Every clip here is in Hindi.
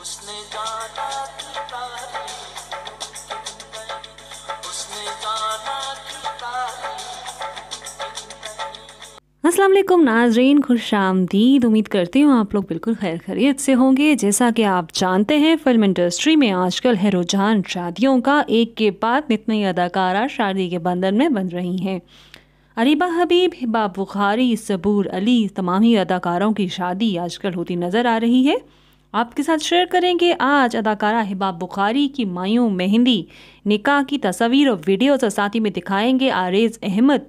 उसने की उसने की तारीफ़ नाजरीन, खुश आमदीद। उम्मीद करती हूँ आप लोग बिल्कुल खैर खैरियत से होंगे। जैसा कि आप जानते हैं, फ़िल्म इंडस्ट्री में आजकल है रुझान। शादियों का एक के बाद नितनी अदाकारा शादी के बंधन में बन रही हैं। अरीबा हबीब हिबा बुखारी, सबूर अली, तमाम ही अदाकारों की शादी आजकल होती नज़र आ रही है। आपके साथ शेयर करेंगे आज अदाकारा हिबा बुखारी की मायूं मेहंदी। निकाह की तस्वीर और वीडियोस और साथ में दिखाएँगे आरेज अहमद,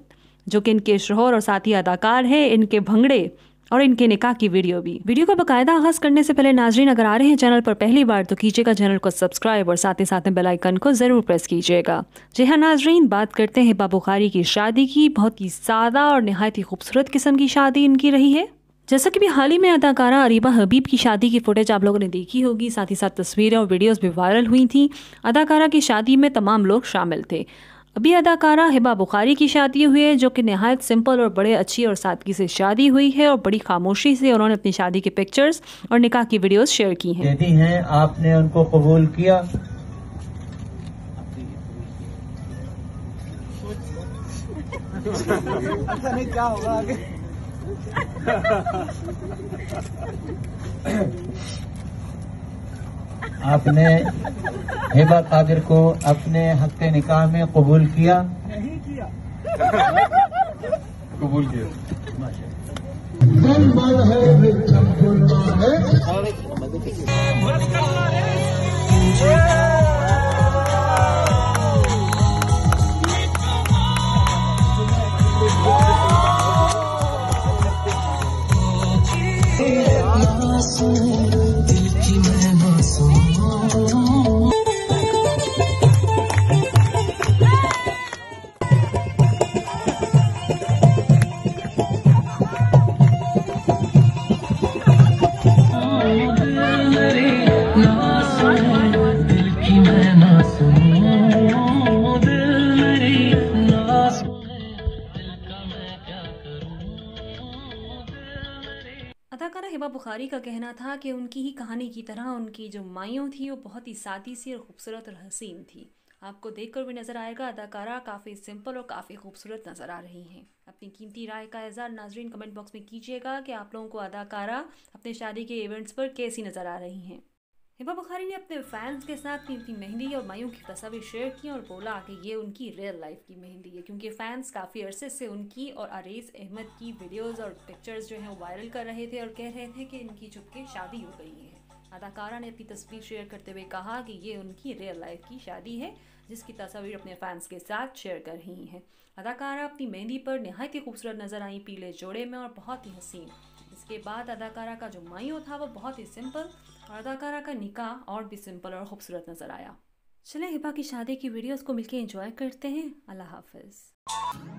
जो कि इनके शोहर और साथी अदाकार हैं, इनके भंगड़े और इनके निकाह की वीडियो भी। वीडियो का बकायदा आगाज़ करने से पहले नाजरीन, अगर आ रहे हैं चैनल पर पहली बार तो कीजिएगा चैनल को सब्सक्राइब और साथ ही साथ में बेल आइकन को ज़रूर प्रेस कीजिएगा। जी हाँ नाजरीन, बात करते हैं बाबू खारी की शादी की। बहुत ही सादा और नहायत ही खूबसूरत किस्म की शादी इनकी रही है। जैसा कि भी हाल ही में अदाकारा अरीबा हबीब की शादी की फुटेज आप लोगों ने देखी होगी साथ ही साथ तस्वीरें और वीडियोस भी वायरल हुई थी। अदाकारा की शादी में तमाम लोग शामिल थे। अभी अदाकारा हिबा बुखारी की शादी हुई है जो कि नहायत सिंपल और बड़े अच्छी और सादगी से शादी हुई है और बड़ी खामोशी से उन्होंने अपनी शादी के पिक्चर्स और निकाह की वीडियोस शेयर की हैं। देती हैं आपने उनको कबूल किया? आपने हेबा कादिर को अपने हक निकाह में कबूल किया? नहीं किया। कबूल किया। अदाकारा हिबा बुखारी का कहना था कि उनकी ही कहानी की तरह उनकी जो माइयों थी, वो बहुत ही सादी सी और खूबसूरत और हसीन थी। आपको देखकर भी नज़र आएगा, अदाकारा काफ़ी सिंपल और काफ़ी खूबसूरत नज़र आ रही हैं। अपनी कीमती राय का इजहार नाजरीन कमेंट बॉक्स में कीजिएगा कि आप लोगों को अदाकारा अपने शादी के इवेंट्स पर कैसी नज़र आ रही हैं। हिबा बुखारी ने अपने फैंस के साथ कीमती मेहंदी और मायूं की तस्वीर शेयर की और बोला कि ये उनकी रियल लाइफ की मेहंदी है, क्योंकि फैंस काफ़ी अरसे से उनकी और अरेज अहमद की वीडियोस और पिक्चर्स जो हैं वायरल कर रहे थे और कह रहे थे कि इनकी चुपके शादी हो गई है। अदाकारा ने अपनी तस्वीर शेयर करते हुए कहा कि ये उनकी रियल लाइफ की शादी है, जिसकी तस्वीर अपने फैंस के साथ शेयर कर रही हैं। अदाकारा अपनी मेहंदी पर नहायत ही खूबसूरत नज़र आई पीले जोड़े में और बहुत ही हसीन इसके बाद अदाकारा का जो मायू था, वो बहुत ही सिंपल और अदाकारा का निकाह और भी सिंपल और खूबसूरत नज़र आया। चले हिबा की शादी की वीडियोस को मिलके एंजॉय करते हैं। अल्लाह हाफिज़।